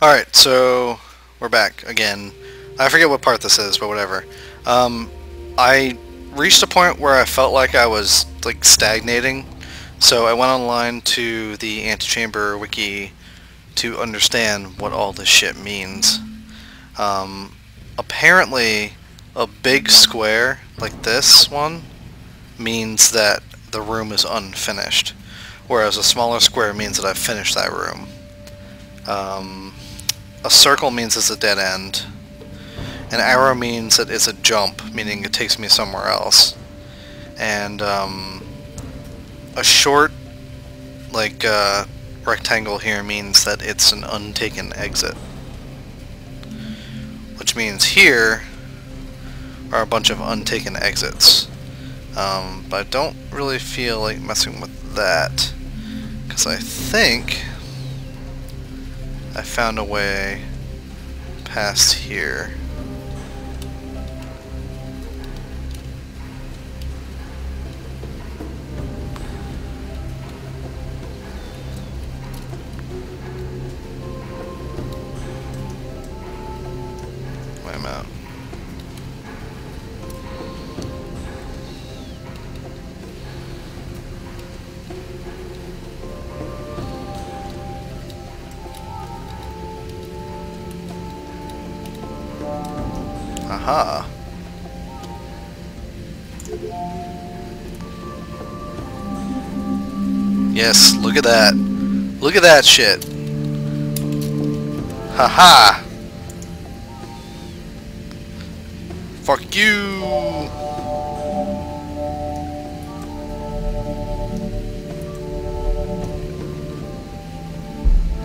Alright, so we're back again. I forget what part this is, but whatever. Um, I reached a point where I felt like I was like stagnating, so I went online to the Antichamber wiki to understand what all this shit means. Um, apparently, a big square like this one means that the room is unfinished, whereas a smaller square means that I've finished that room. Um, a circle means it's a dead end. An arrow means that it's a jump, meaning it takes me somewhere else. And um, a short, like, uh, rectangle here means that it's an untaken exit. Which means here are a bunch of untaken exits. Um, but I don't really feel like messing with that. Because I think I found a way past here. Aha. Yes, look at that. Look at that shit. Haha. Fuck you.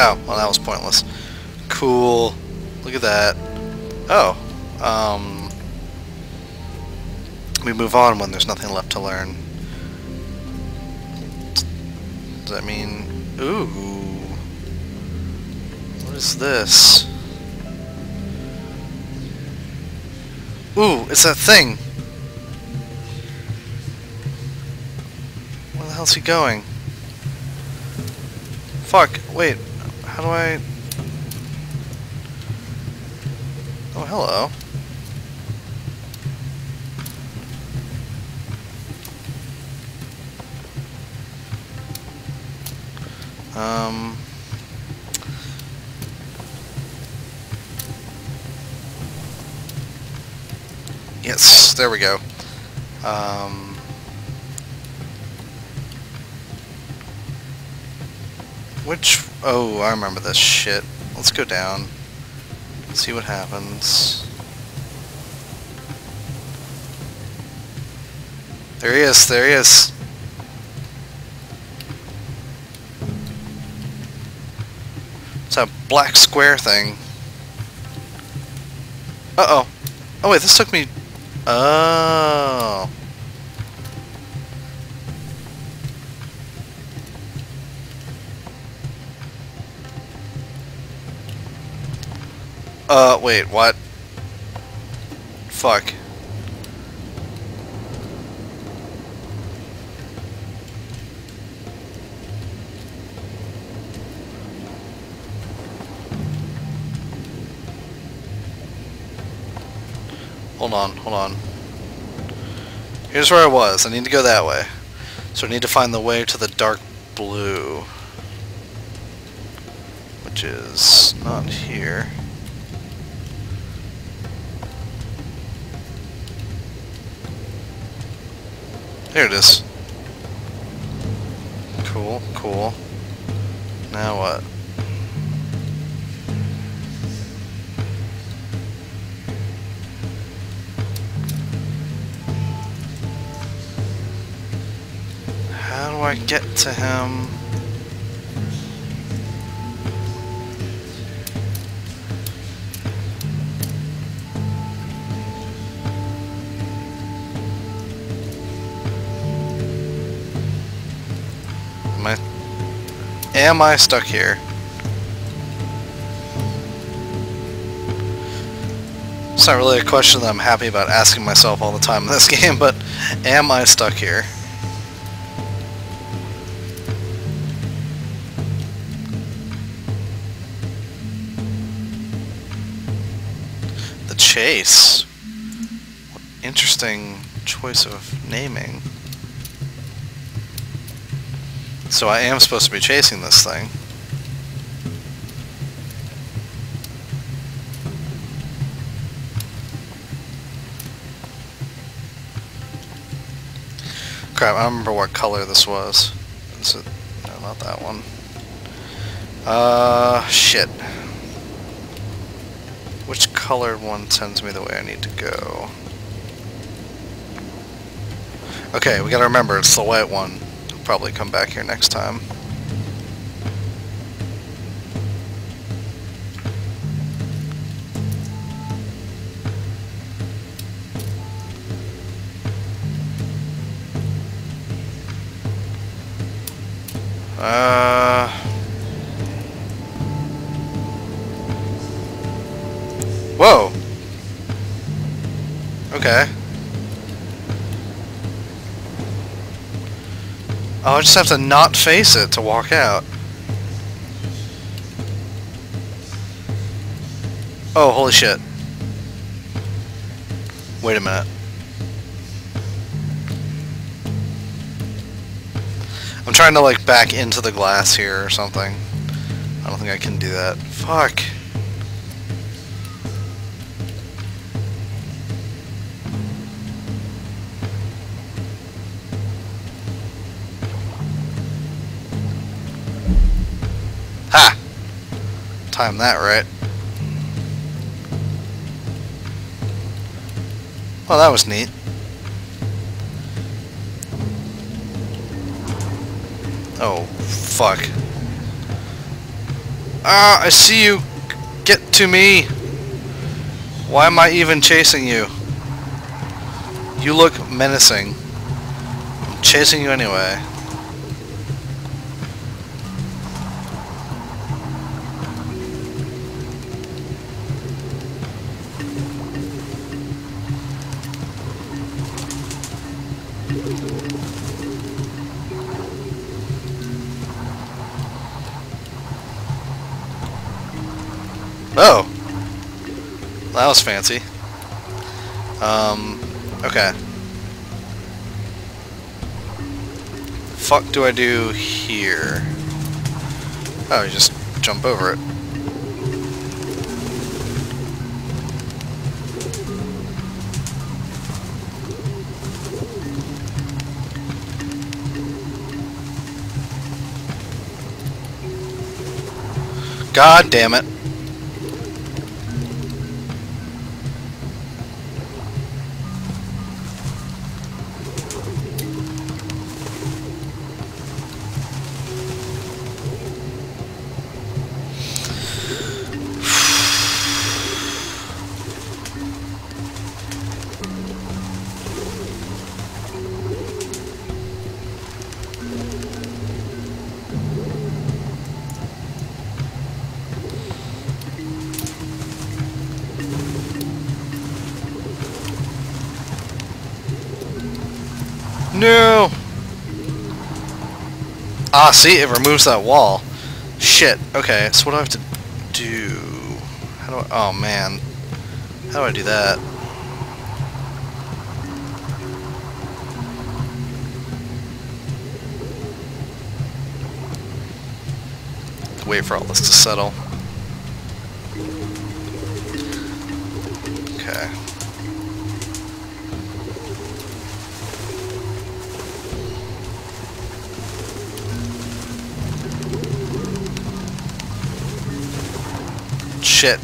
Oh, well that was pointless. Cool. Look at that. Oh. Um, we move on when there's nothing left to learn. Does that mean... Ooh. What is this? Ooh, it's that thing! Where the hell's he going? Fuck, wait, how do I... Oh, hello. Um... Yes, there we go. Um... Which... Oh, I remember this shit. Let's go down. See what happens. There he is, there he is. It's a black square thing. Uh-oh. Oh wait, this took me... Oh. Uh, wait, what? Fuck. Hold on, hold on. Here's where I was. I need to go that way. So I need to find the way to the dark blue. Which is not here. There it is. Cool, cool. Now what? Do I get to him? Am I... Am I stuck here? It's not really a question that I'm happy about asking myself all the time in this game, but am I stuck here? Chase. Interesting choice of naming. So I am supposed to be chasing this thing. Crap, I don't remember what color this was. It, no, not that one. Uh, shit. Which colored one sends me the way I need to go? Okay, we gotta remember, it's the white one. I'll probably come back here next time. Uh... Okay. Oh, I just have to not face it to walk out. Oh, holy shit. Wait a minute. I'm trying to like back into the glass here or something. I don't think I can do that. Fuck. Ha! Time that right. Well, that was neat. Oh, fuck. Ah, I see you! Get to me! Why am I even chasing you? You look menacing. I'm chasing you anyway. Oh! That was fancy. Um, okay. Fuck do I do here? Oh, you just jump over it. God damn it. No! Ah, see, it removes that wall. Shit. Okay, so what do I have to do? How do I... Oh, man. How do I do that? Wait for all this to settle. Okay. Shit.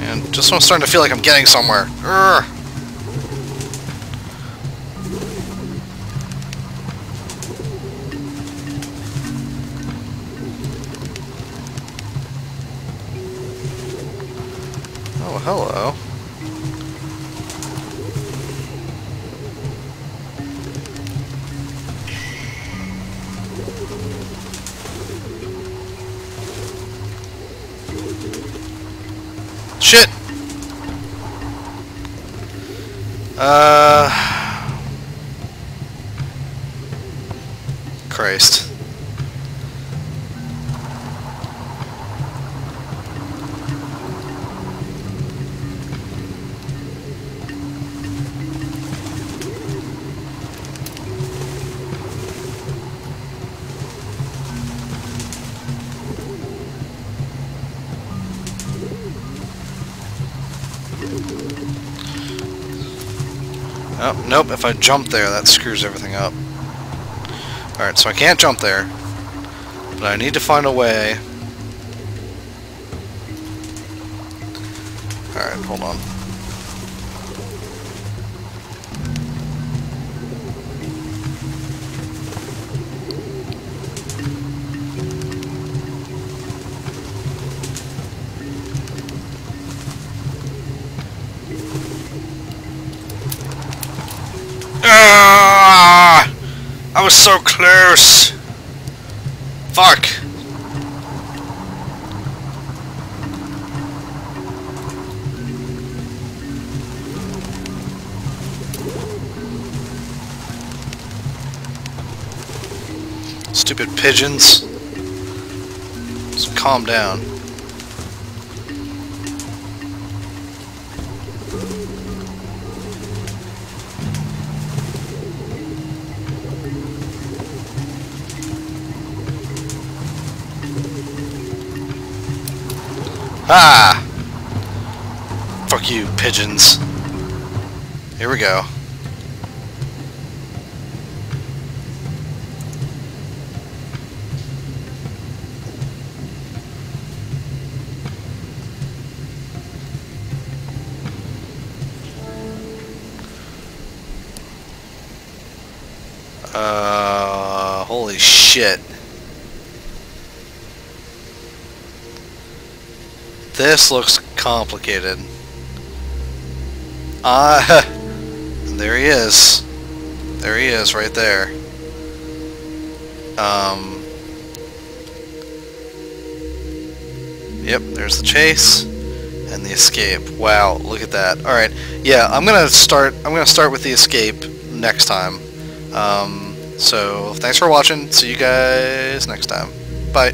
And just when I'm starting to feel like I'm getting somewhere. Urgh. Oh, hello. Shit! Uh... Christ. Oh, nope, if I jump there, that screws everything up. Alright, so I can't jump there. But I need to find a way. Alright, hold on. I was so close! Fuck! Stupid pigeons. Calm down. Ah! Fuck you, pigeons. Here we go. Uh, holy shit. This looks complicated. Ah, there he is. There he is, right there. Um, yep, there's the chase and the escape. Wow, look at that. All right, yeah, I'm gonna start. I'm gonna start with the escape next time. Um, so thanks for watching. See you guys next time. Bye.